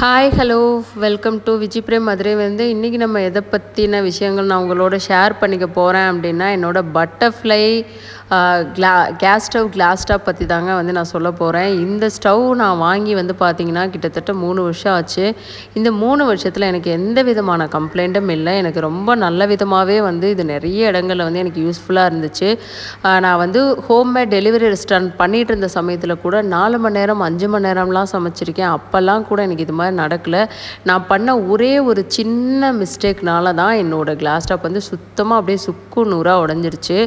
Hi hello welcome to Viji Prem Madurai வந்து இன்றைக்கி நம்ம எதை பற்றின விஷயங்கள் நான் உங்களோட ஷேர் பண்ணிக்க போகிறேன் அப்படின்னா என்னோடய பட்டர்ஃப்ளை கிளா கேஸ் ஸ்டவ் கிளாஸ் ஸ்டவ் பற்றி தாங்க வந்து நான் சொல்ல போகிறேன் இந்த ஸ்டவ் நான் வாங்கி வந்து பார்த்திங்கன்னா கிட்டத்தட்ட மூணு வருஷம் ஆச்சு. இந்த மூணு வருஷத்தில் எனக்கு எந்த விதமான கம்ப்ளைண்ட்டும் இல்லை. எனக்கு ரொம்ப நல்ல விதமாகவே வந்து இது நிறைய இடங்களில் வந்து எனக்கு யூஸ்ஃபுல்லாக இருந்துச்சு. நான் வந்து ஹோம்மேட் டெலிவரி ரெஸ்டாரண்ட் பண்ணிகிட்டு இருந்த சமயத்தில் கூட நாலு மணி நேரம் அஞ்சு மணி நேரம்லாம் சமைச்சிருக்கேன். அப்போல்லாம் கூட எனக்கு இது மாதிரி நடக்கலை. நான் பண்ண ஒரே ஒரு சின்ன மிஸ்டேக்னால தான் என்னோட கிளாஸ் டாப் வந்து சுத்தமாக அப்படியே சுக்கு நூறாக உடஞ்சிருச்சு.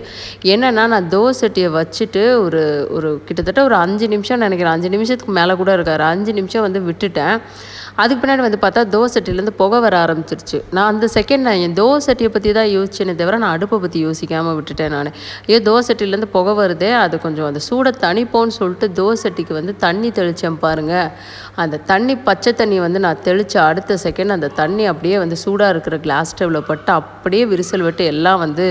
என்னென்னா நான் தோசை சட்டியை வச்சுட்டு ஒரு ஒரு கிட்டத்தட்ட ஒரு அஞ்சு நிமிஷம் நினைக்கிறேன். அஞ்சு நிமிஷத்துக்கு மேலே கூட இருக்காரு அஞ்சு நிமிஷம் வந்து விட்டுட்டேன். அதுக்கு பின்னாடி வந்து பார்த்தா தோசை சட்டிலேருந்து புகை வர ஆரம்பிச்சிருச்சு. நான் அந்த செகண்ட் நான் என் தோசை சட்டியை பற்றி தான் யோசிச்சேனே தவிர நான் அடுப்பை பற்றி யோசிக்காமல் விட்டுட்டேன் நான். ஐயோ தோசை சட்டிலேருந்து புகை வருதே அது கொஞ்சம் அந்த சூடை தணிப்போன்னு சொல்லிட்டு தோசை சட்டிக்கு வந்து தண்ணி தெளித்தேன் பாருங்கள் அந்த தண்ணி பச்சை தண்ணி வந்து நான் தெளித்த அடுத்த செகண்ட் அந்த தண்ணி அப்படியே வந்து சூடாக இருக்கிற கிளாஸ் ஸ்டவ்வில் பட்டு அப்படியே விரிசல் விட்டு எல்லாம் வந்து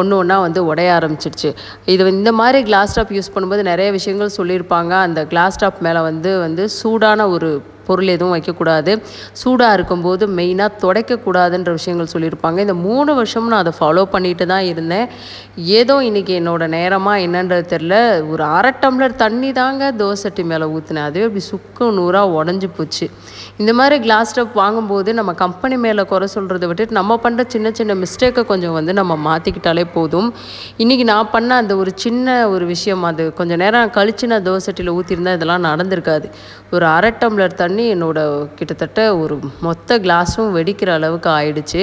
ஒன்று ஒன்றா வந்து உடைய ஆரம்பிச்சிடுச்சு இது இந்த மாதிரி கிளாஸ் டாப் யூஸ் பண்ணும்போது நிறைய விஷயங்கள் சொல்லியிருப்பாங்க. அந்த கிளாஸ் டாப் மேலே வந்து வந்து சூடான ஒரு பொருள் எதுவும் வைக்கக்கூடாது. சூடாக இருக்கும்போது மெயினாக துடைக்கக்கூடாதுன்ற விஷயங்கள் சொல்லியிருப்பாங்க. இந்த மூணு வருஷமும் நான் அதை ஃபாலோ பண்ணிட்டு தான் இருந்தேன். ஏதோ இன்றைக்கி என்னோடய நேரமாக என்னன்றது தெரில ஒரு அரை டம்ளர் தண்ணி தாங்க தோசட்டி மேலே ஊற்றினேன் அதுவே அப்படி சுக்கு நூறாக உடஞ்சி போச்சு. இந்த மாதிரி கிளாஸ் டப் வாங்கும்போது நம்ம கம்பெனி மேலே குறை சொல்கிறத விட்டுட்டு நம்ம பண்ணுற சின்ன சின்ன மிஸ்டேக்கை கொஞ்சம் வந்து நம்ம மாற்றிக்கிட்டாலே போதும். இன்றைக்கி நான் பண்ண அந்த ஒரு சின்ன ஒரு விஷயம் அது கொஞ்சம் நேரம் கழிச்சு நான் தோசட்டியில் ஊற்றிருந்தா இதெல்லாம் நடந்திருக்காது. ஒரு அரை டம்ளர் தண்ணி என்னோட கிட்டத்தட்ட ஒரு மொத்த கிளாஸும் வெடிக்கிற அளவுக்கு ஆயிடுச்சு.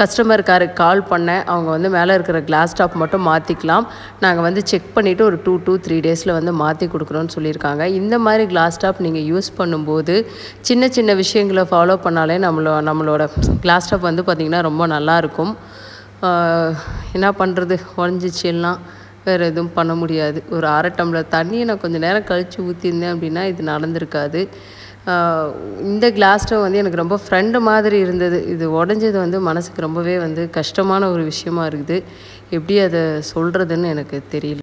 கஸ்டமருக்காருக்கு கால் பண்ணேன். அவங்க வந்து மேலே இருக்கிற கிளாஸ் டாப் மட்டும் மாற்றிக்கலாம் நாங்கள் வந்து செக் பண்ணிவிட்டு ஒரு டூ டூ த்ரீ டேஸில் வந்து மாற்றி கொடுக்குறோன்னு சொல்லியிருக்காங்க. இந்த மாதிரி கிளாஸ் டாப் நீங்கள் யூஸ் பண்ணும்போது சின்ன சின்ன விஷயங்களை ஃபாலோ பண்ணாலே நம்மளோ நம்மளோட கிளாஸ் டாப் வந்து பார்த்திங்கன்னா ரொம்ப நல்லாயிருக்கும் என்ன பண்ணுறது உடஞ்சிச்சு எல்லாம். வேறு எதுவும் பண்ண முடியாது. ஒரு அரை டம்ளர் தண்ணியை நான் கொஞ்சம் நேரம் கழித்து ஊற்றியிருந்தேன் அப்படின்னா இது நடந்திருக்காது. இந்த கிளாஸ் ஸ்டவ் வந்து எனக்கு ரொம்ப ஃப்ரெண்டு மாதிரி இருந்தது. இது உடஞ்சது வந்து மனசுக்கு ரொம்பவே வந்து கஷ்டமான ஒரு விஷயமா இருக்குது. எப்படி அதை சொல்கிறதுன்னு எனக்கு தெரியல.